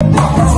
Oh,